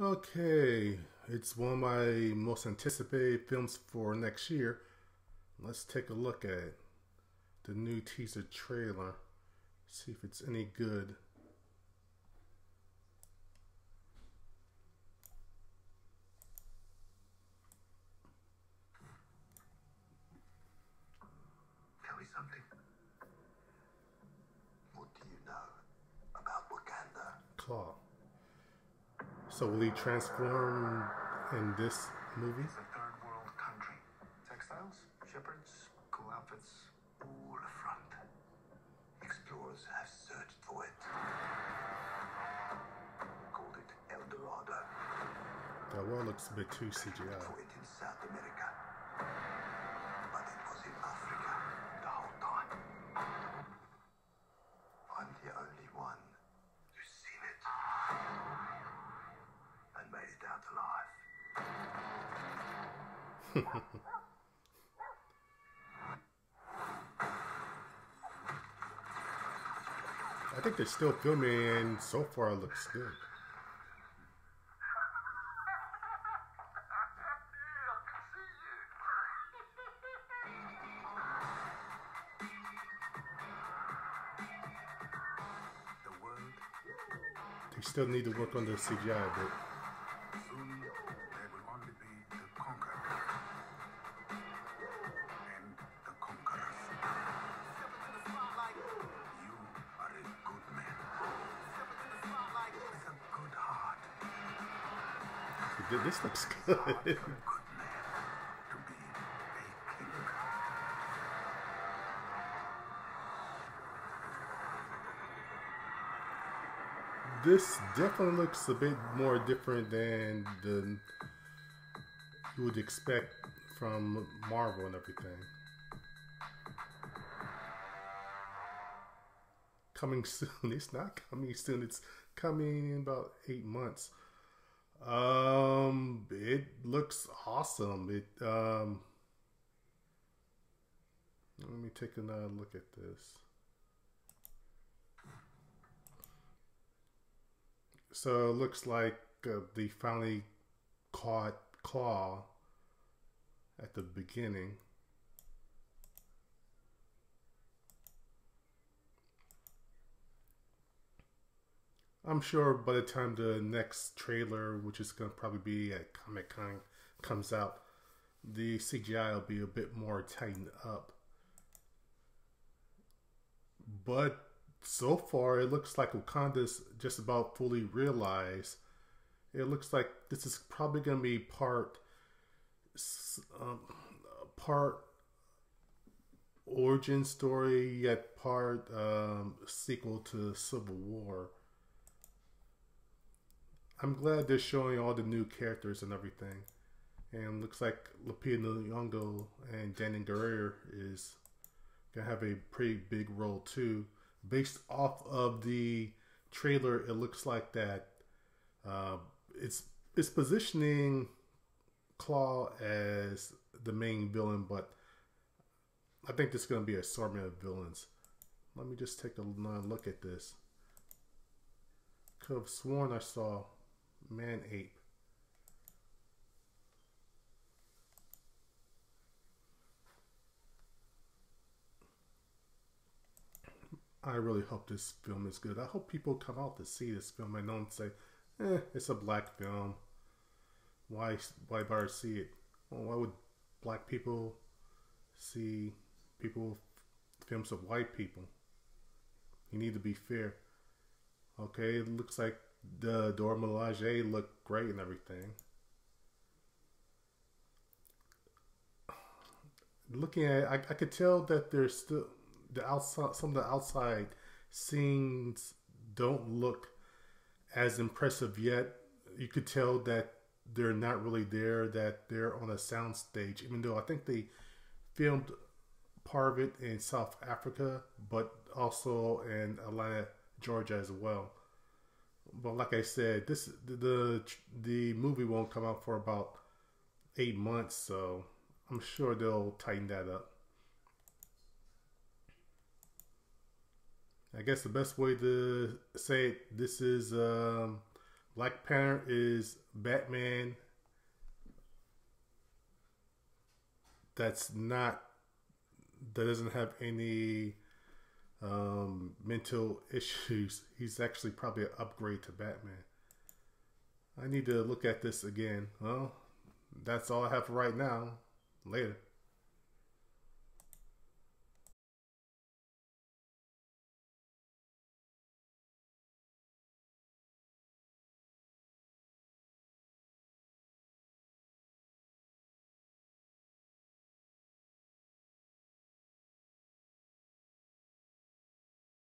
Okay, it's one of my most anticipated films for next year. Let's take a look at the new teaser trailer, see if it's any good. Tell me something. What do you know about Wakanda? Klaue. So will he transform in this movie? It's a third world country. Textiles, shepherds, cool outfits, all. Explorers have searched for it. Called it El Dorado. That well looks a bit too CGI. For it in South America. I think they're still filming, and so far it looks good. They still need to work on the CGI a bit. Th- This looks good. A good man to be a king. this definitely looks a bit more different than the you would expect from Marvel and everything. Coming soon. It's not coming soon. It's coming in about eight months. Um, it looks awesome. It um. Let me take another look at this. So it looks like uh, they finally caught Klaue at the beginning. I'm sure by the time the next trailer, which is going to probably be at Comic Con, comes out, the CGI will be a bit more tightened up. But so far, it looks like Wakanda's just about fully realized. It looks like this is probably going to be part um, part origin story, yet part um, sequel to Civil War. I'm glad they're showing all the new characters and everything. And looks like Lupita Nyong'o and Danai Gurira is gonna have a pretty big role too. Based off of the trailer, it looks like that uh, it's it's positioning Klaue as the main villain, but I think there's gonna be a assortment of villains. Let me just take a look at this. Could have sworn I saw Man Ape. I really hope this film is good. I hope people come out to see this film and don't say, "Eh, it's a black film. Why, why bother see it? Well, why would black people see people films of white people? You need to be fair. Okay, it looks like the Dora Milaje looked great and everything. Looking at, it, I, I could tell that there's still the outside. Some of the outside scenes don't look as impressive yet. You could tell that they're not really there. That they're on a sound stage, even though I think they filmed part of it in South Africa, but also in Atlanta, Georgia as well. But like I said, this the the movie won't come out for about eight months, so I'm sure they'll tighten that up. I guess the best way to say it, this is um, Black Panther is Batman that's not that doesn't have any um, mental issues. He's actually probably an upgrade to Batman. I need to look at this again. Well, that's all I have for right now. Later.